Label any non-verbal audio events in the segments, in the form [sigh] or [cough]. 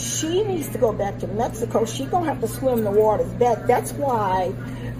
she needs to go back to Mexico. She gonna have to swim the waters back. That's why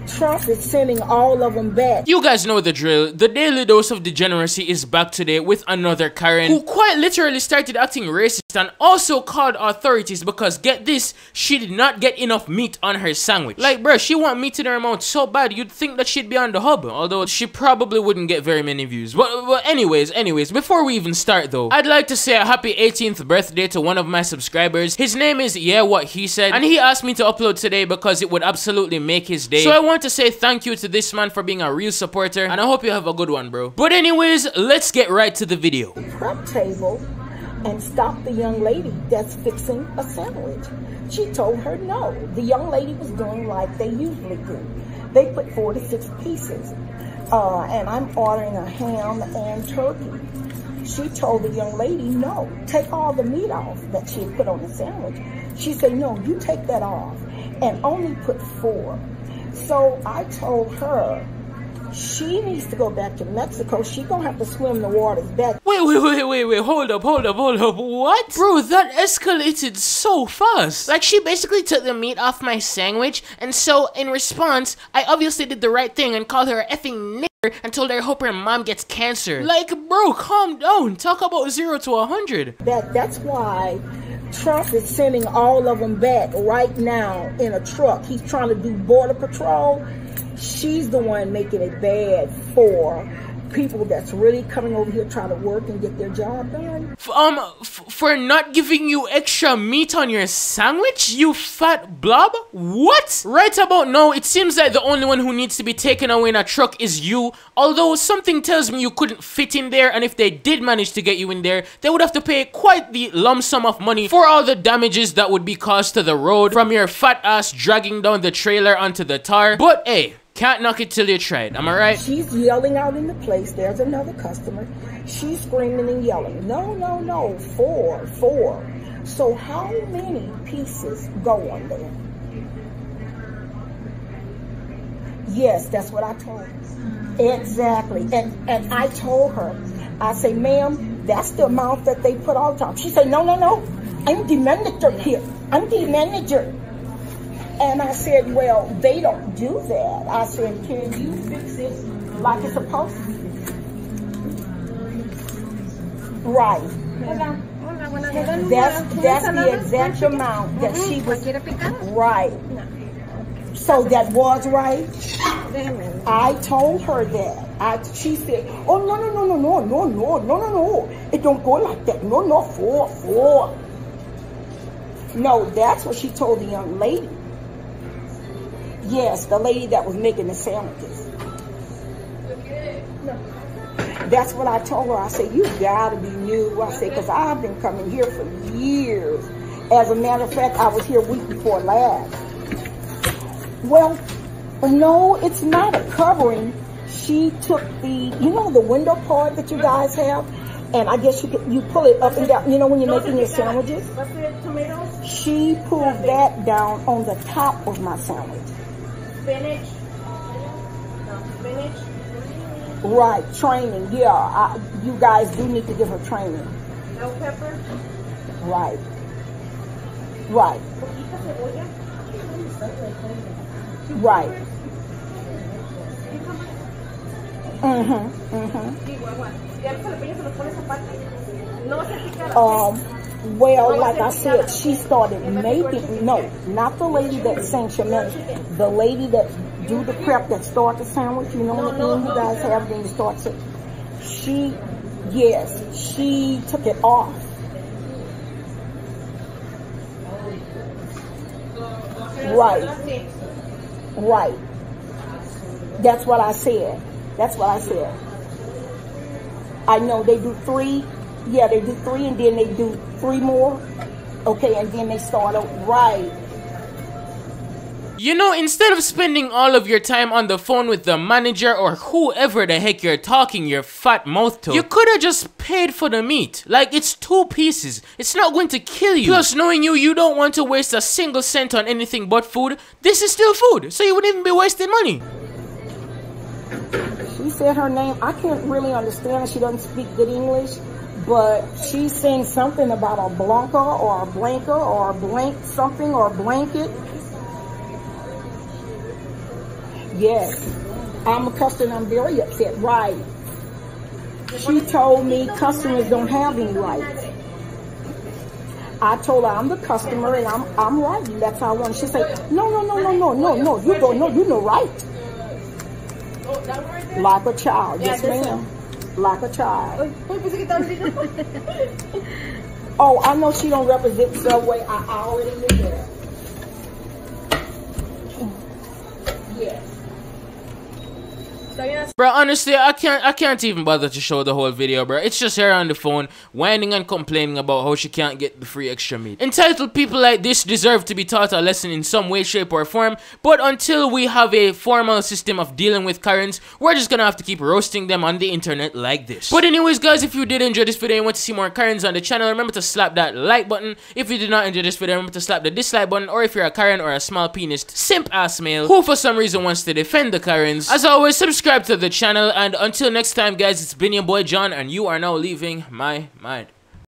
Trump is sending all of them back. You guys know the drill. The Daily Dose of Degeneracy is back today with another Karen who quite literally started acting racist and also called authorities because get this, she did not get enough meat on her sandwich. Like bruh, she want meat in her mouth so bad you'd think that she'd be on the hub, although she probably wouldn't get very many views. But, but anyways, anyways, before we even start though, I'd like to say a happy 18th birthday to one of my subscribers. His name is Yeah What He Said and he asked me to upload today because it would absolutely make his day. So I want to say thank you to this man for being a real supporter and I hope you have a good one bro. But anyways, let's get right to the video. Prep table and stop the young lady that's fixing a sandwich. She told her no. The young lady was doing like they usually do. They put four to six pieces. Uh, and I'm ordering a ham and turkey. She told the young lady, no, take all the meat off that she had put on the sandwich. She said, no, you take that off and only put four. So I told her, she needs to go back to Mexico. She gonna have to swim the waters back. Wait, wait, wait, wait, wait, hold up, hold up, hold up. What? Bro, that escalated so fast. Like, she basically took the meat off my sandwich, and so, in response, I obviously did the right thing and called her a effing nigger and told her I hope her mom gets cancer. Like, bro, calm down. Talk about zero to a hundred. That, that's why Trump is sending all of them back right now in a truck. He's trying to do border patrol she's the one making it bad for people that's really coming over here trying to work and get their job done. F um, for not giving you extra meat on your sandwich, you fat blob? What? Right about now, it seems like the only one who needs to be taken away in a truck is you, although something tells me you couldn't fit in there, and if they did manage to get you in there, they would have to pay quite the lump sum of money for all the damages that would be caused to the road from your fat ass dragging down the trailer onto the tar. But hey, can't knock it till you try it. Am I right? She's yelling out in the place. There's another customer. She's screaming and yelling. No, no, no. Four, four. So how many pieces go on there? Yes, that's what I told her. Exactly. And and I told her, I say, ma'am, that's the amount that they put the time. She said, no, no, no. I'm the manager here. I'm the manager. And I said, well, they don't do that. I said, can you fix it like it's supposed to be? Right. That's, that's the exact amount that she was, right. So that was right. I told her that. I, she said, oh, no, no, no, no, no, no, no, no, no, no. It don't go like that. No, no, four, four. No, that's what she told the young lady. Yes, the lady that was making the sandwiches. That's what I told her. I said, you gotta be new. I said, because I've been coming here for years. As a matter of fact, I was here week before last. Well, no, it's not a covering. She took the, you know, the window part that you guys have, and I guess you could, you pull it up and down. You know when you're making your sandwiches. She pulled that down on the top of my sandwich spinach. No, spinach. Right, training. Yeah, I, you guys do need to give her training. Bell pepper. Right. Right. Right. Mhm. Mhm. Um. Well, like I said, she started making, no, not the lady that Saint Germain, the lady that do the prep that start the sandwich, you know, no, no, you guys have, then you start it. She, yes, she took it off. Right. Right. That's what I said. That's what I said. I know they do three yeah, they do three and then they do three more. Okay, and then they start out right. You know, instead of spending all of your time on the phone with the manager or whoever the heck you're talking your fat mouth to, you could have just paid for the meat. Like, it's two pieces. It's not going to kill you. Plus, knowing you, you don't want to waste a single cent on anything but food. This is still food, so you wouldn't even be wasting money. She said her name. I can't really understand. She doesn't speak good English. But she's saying something about a blanca or a blanca or a blank something or a blanket. Yes, I'm a customer. I'm very upset. Right. She told me customers don't have any rights. I told her I'm the customer and I'm I'm right. That's how I want. She said, no, no, no, no, no, no, no. You don't know. You know right. Like a child. Yes, ma'am. Like a child. [laughs] oh, I know she don't represent Subway. I already knew that. Yes. Bro, honestly, I can't I can't even bother to show the whole video, bro. It's just her on the phone, whining and complaining about how she can't get the free extra meat. Entitled people like this deserve to be taught a lesson in some way, shape, or form, but until we have a formal system of dealing with Karens, we're just gonna have to keep roasting them on the internet like this. But anyways, guys, if you did enjoy this video and want to see more Karens on the channel, remember to slap that like button. If you did not enjoy this video, remember to slap the dislike button, or if you're a Karen or a small penis simp ass male who for some reason wants to defend the Karens, as always, subscribe subscribe to the channel and until next time guys it's been your boy John and you are now leaving my mind